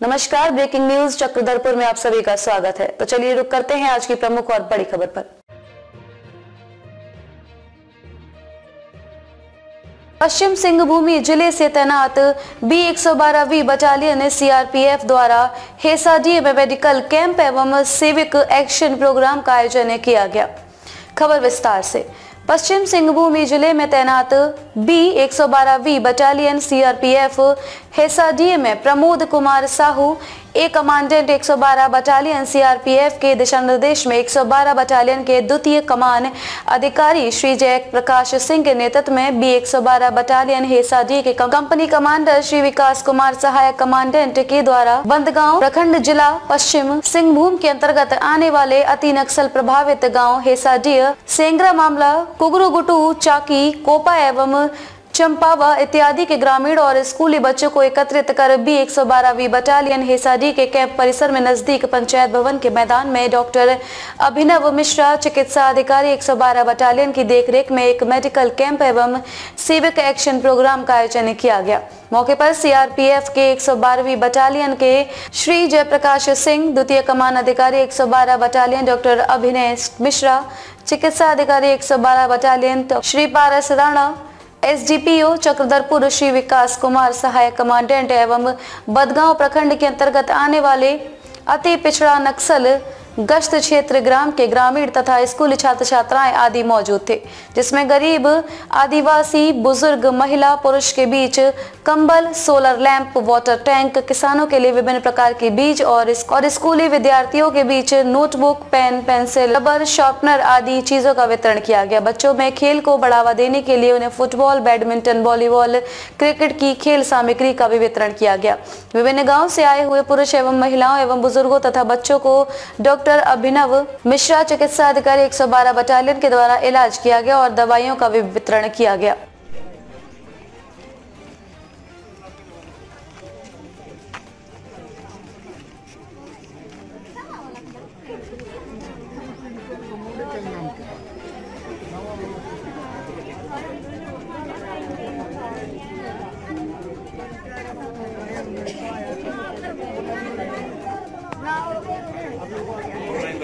नमस्कार, breaking news Chakradharpur में आप सभी का स्वागत है। तो चलिए रुक करते हैं आज की प्रमुख और बड़ी खबर पर। पश्चिम सिंहभूमि ज़िले से तैनात बी एक बटालियन सीआरपीएफ द्वारा हेसाडी में मेडिकल कैंप एवं सिविक एक्शन प्रोग्राम का आयोजन किया गया। खबर विस्तार से। पश्चिम सिंहभूमि ज़िले में तैनात बी एक बटालियन सीआरपीएफ हेसाडी में Pramod Kumar Sahu, A commandant 112 battalion CRPF के दिशा निर्देश में 112 बटालियन के द्वितीय कमान अधिकारी श्री जय प्रकाश सिंह के नेतृत्व में बी 112 बटालियन हेसाडी के कंपनी कमांडर श्री विकास कुमार सहायक कमांडेंट के द्वारा बंदगांव, प्रखंड जिला, पश्चिम सिंहभूम के अंतर्गत आने वाले अति नक्सल प्रभावित गाँव हेसाडी सेंगरा मामला कुगरू गुटू चाकी, कोपा एवं चंपावा इत्यादि के ग्रामीण और स्कूली बच्चों को एकत्रित कर बी एक सौ बारहवीं बटालियन हेसाडी के कैंप परिसर में नज़दीक पंचायत भवन के मैदान में डॉक्टर अभिनव मिश्रा, चिकित्सा अधिकारी 112 बटालियन की देखरेख में एक मेडिकल कैंप एवं सिविक एक्शन प्रोग्राम का आयोजन किया गया। मौके पर सीआरपीएफ के एक बटालियन के श्री जयप्रकाश सिंह, द्वितीय कमान अधिकारी एक सौ बारह बटालियन डॉक्टर अभिनय मिश्रा, चिकित्सा अधिकारी एक सौ बारह बटालियन, श्री पारस राणा एसडीपीओ चक्रधरपुर श्री विकास कुमार, सहायक कमांडेंट एवं बदगांव प्रखंड के अंतर्गत आने वाले अति पिछड़ा नक्सल गश्त क्षेत्र ग्राम के ग्रामीण तथा स्कूली छात्र छात्राएँ आदि मौजूद थे, जिसमें गरीब, आदिवासी, बुज़ुर्ग, महिला, पुरुष के बीच कंबल, सोलर लैंप, वाटर टैंक, किसानों के लिए विभिन्न प्रकार के बीज और और स्कूली विद्यार्थियों के बीच notebook, pen, pencil, rubber, sharpener आदि चीज़ों का वितरण किया गया। बच्चों में खेल को बढ़ावा देने के लिए उन्हें फुटबॉल, बैडमिंटन, वॉलीबॉल, क्रिकेट की खेल सामग्री का भी वितरण किया गया। विभिन्न गाँव से आए हुए पुरुष एवं महिलाओं एवं बुज़ुर्गों तथा बच्चों को डॉक्टर डॉक्टर अभिनव मिश्रा चिकित्सा अधिकारी 112 बटालियन के द्वारा इलाज किया गया और दवाइयों का भी वितरण किया गया।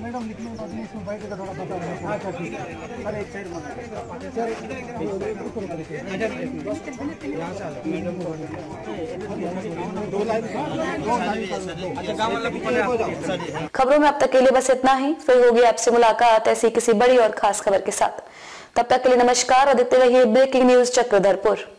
मैडम लिखने बाद में इसमें बैठ का थोड़ा पता लगा अच्छा ठीक है अरे एक साइड में सर यहाँ से मैडम दो लाइन खबरों में अब तक के लिए बस इतना ही फिर होगी आपसे मुलाकात ऐसी किसी बड़ी और खास खबर के साथ तब तक के लिए नमस्कार और देखते रहिए ब्रेकिंग न्यूज़ चक्रधरपुर